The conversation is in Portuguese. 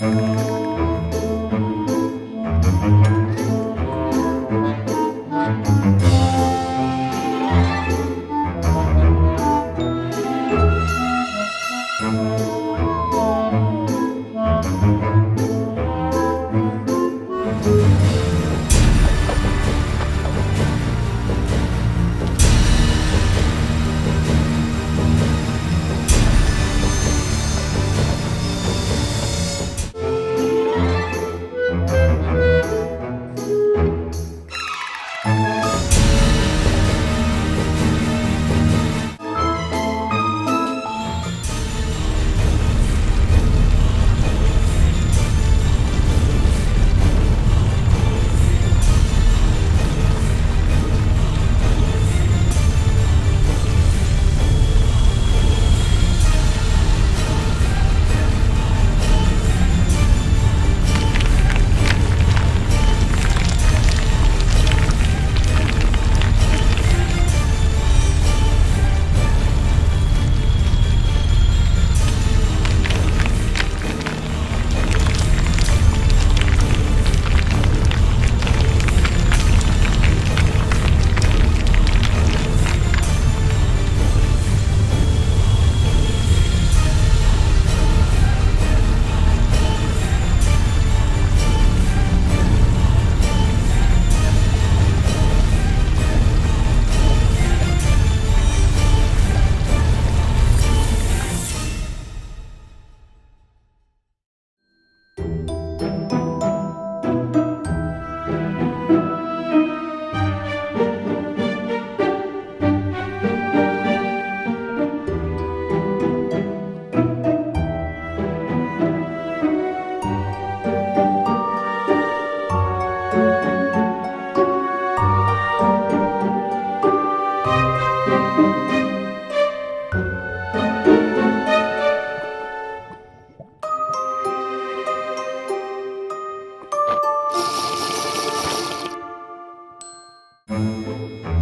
Música Música